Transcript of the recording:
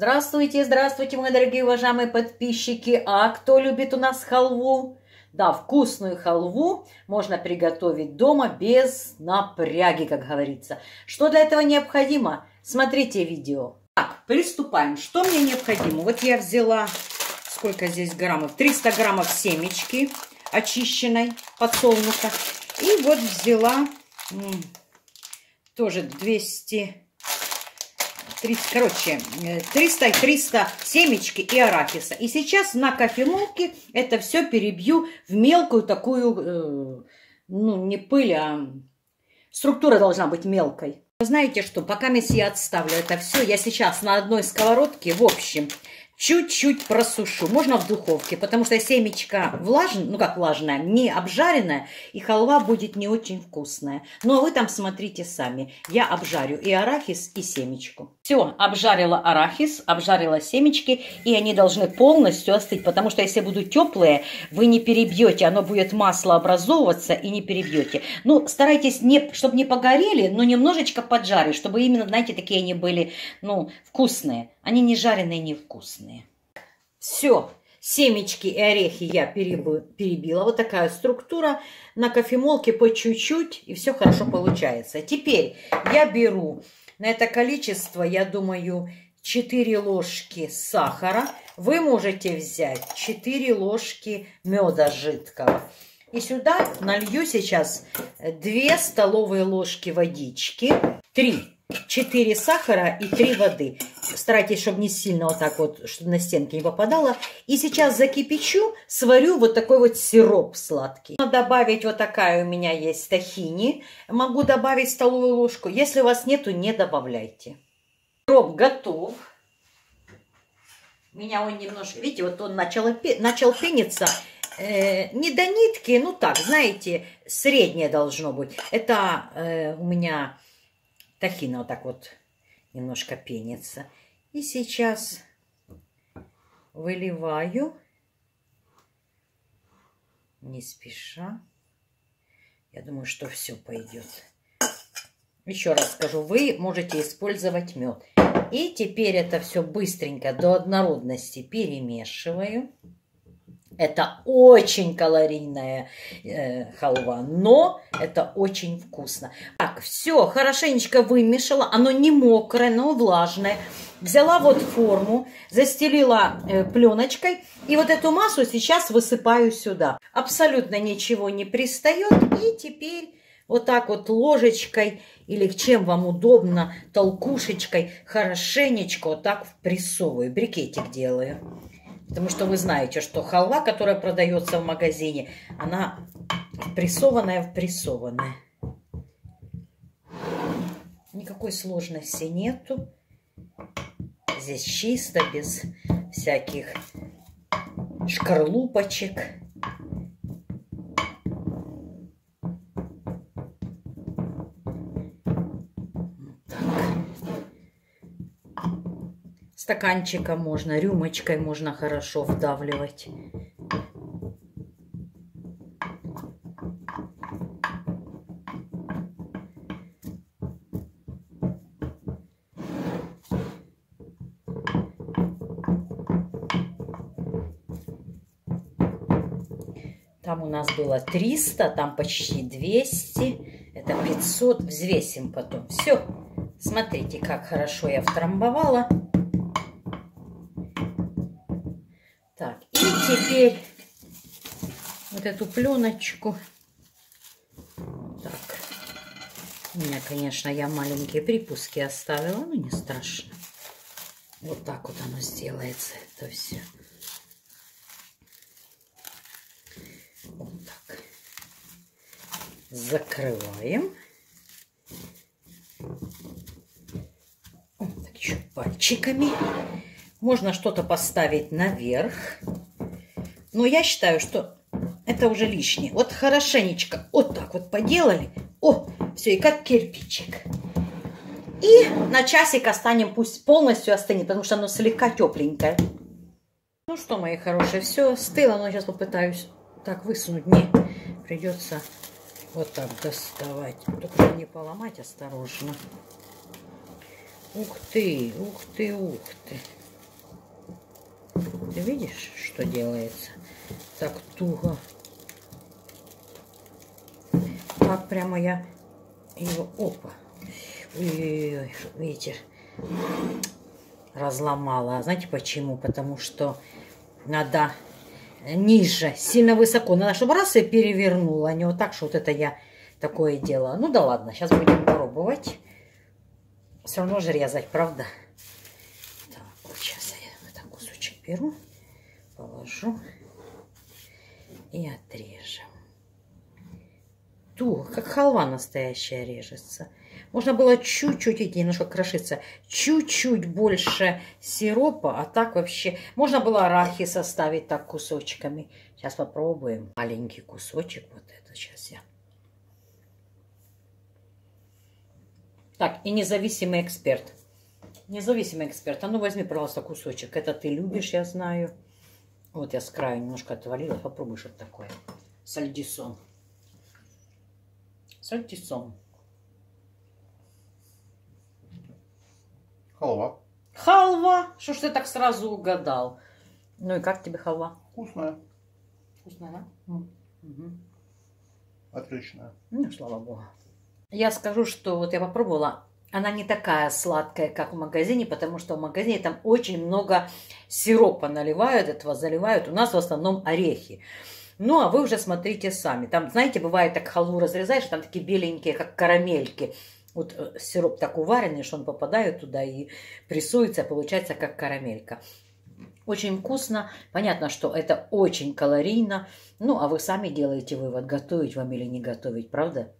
Здравствуйте, здравствуйте, мои дорогие уважаемые подписчики. А кто любит у нас халву? Да, вкусную халву можно приготовить дома без напряги, как говорится. Что для этого необходимо? Смотрите видео. Так, приступаем. Что мне необходимо? Вот я взяла, сколько здесь граммов? 300 граммов семечки очищенной подсолнуха. И вот взяла тоже 200 30, короче, 300, 300 семечки и арахиса. И сейчас на кофемолке это все перебью в мелкую такую, э, ну, не пыль, а структура должна быть мелкой. Знаете что, пока я отставлю это все, я сейчас на одной сковородке, в общем, чуть-чуть просушу. Можно в духовке, потому что семечка влажная, ну как влажная, не обжаренная, и халва будет не очень вкусная. А вы там смотрите сами. Я обжарю и арахис, и семечку. Все, обжарила арахис, обжарила семечки, и они должны полностью остыть, потому что если будут теплые, вы не перебьете, оно будет масло образовываться и не перебьете. Ну, старайтесь, не, чтобы не погорели, но немножечко поджарить, чтобы именно, знаете, такие они были, ну, вкусные. Они не жареные, не вкусные. Все, семечки и орехи я перебила. Вот такая структура. На кофемолке по чуть-чуть, и все хорошо получается. Теперь я беру на это количество, я думаю, 4 ложки сахара. Вы можете взять 4 ложки меда жидкого. И сюда налью сейчас 2 столовые ложки водички. 3 4 сахара и 3 воды. Старайтесь, чтобы не сильно вот так вот, чтобы на стенки не попадало. И сейчас закипячу, сварю вот такой вот сироп сладкий. Добавить вот такая у меня есть тахини. Могу добавить столовую ложку. Если у вас нету, не добавляйте. Сироп готов. Меня он немножко, видите, вот он начал, начал пениться. Э, не до нитки, ну так, знаете, среднее должно быть. Это э, у меня Тахина вот так вот немножко пенится. И сейчас выливаю не спеша. Я думаю, что все пойдет. Еще раз скажу, вы можете использовать мед. И теперь это все быстренько до однородности перемешиваю. Это очень калорийная э, халва, но это очень вкусно. Так, все, хорошенечко вымешала. Оно не мокрое, но влажное. Взяла вот форму, застелила э, пленочкой. И вот эту массу сейчас высыпаю сюда. Абсолютно ничего не пристает. И теперь вот так вот ложечкой или чем вам удобно, толкушечкой, хорошенечко вот так впрессовываю. Брикетик делаю. Потому что вы знаете, что халва, которая продается в магазине, она прессованная прессованная. Никакой сложности нету. Здесь чисто, без всяких шкарлупочек. Стаканчиком можно, рюмочкой можно хорошо вдавливать. Там у нас было 300, там почти 200. Это 500. Взвесим потом. Все. Смотрите, как хорошо я втрамбовала. Теперь вот эту пленочку. Так. У меня, конечно, я маленькие припуски оставила, но не страшно. Вот так вот оно сделается, это все. Вот так. Закрываем. Вот так еще пальчиками. Можно что-то поставить наверх. Но я считаю, что это уже лишнее. Вот хорошенечко вот так вот поделали. О, все, и как кирпичик. И на часик останем, пусть полностью остынет, потому что оно слегка тепленькое. Ну что, мои хорошие, все стыло, но сейчас попытаюсь так высунуть. Не, придется вот так доставать. Только не поломать осторожно. Ух ты, ух ты, ух ты. Ты видишь, что делается? Так туго. Так прямо я его... Опа. Ой-ой-ой, видите, разломала. А знаете почему? Потому что надо ниже, сильно высоко. Надо, чтобы раз и перевернула, а не вот так, что вот это я такое делала. Ну да ладно, сейчас будем пробовать. Все равно же резать, правда? Так, вот сейчас я этот кусочек беру, положу и отрежем. Туго, как халва настоящая режется. Можно было чуть-чуть, идти немножко крошиться, чуть-чуть больше сиропа, а так вообще... Можно было арахис оставить так кусочками. Сейчас попробуем. Маленький кусочек, вот это сейчас я. Так, и независимый эксперт. Независимый эксперт. А ну возьми, пожалуйста, кусочек. Это ты любишь, я знаю. Вот я с краю немножко отвалила. Попробуй, что это такое. Сальдисон. Сальдисон. Халва. Халва. Что ж ты так сразу угадал? Ну и как тебе халва? Вкусная. Вкусная, да? Угу. Отличная. Ну, слава богу. Я скажу, что вот я попробовала. Она не такая сладкая, как в магазине, потому что в магазине там очень много сиропа наливают, этого заливают. У нас в основном орехи. Ну, а вы уже смотрите сами. Там, знаете, бывает так халву разрезаешь, там такие беленькие, как карамельки. Вот э, сироп так уваренный, что он попадает туда и прессуется, получается как карамелька. Очень вкусно. Понятно, что это очень калорийно. Ну, а вы сами делаете вывод, готовить вам или не готовить, правда?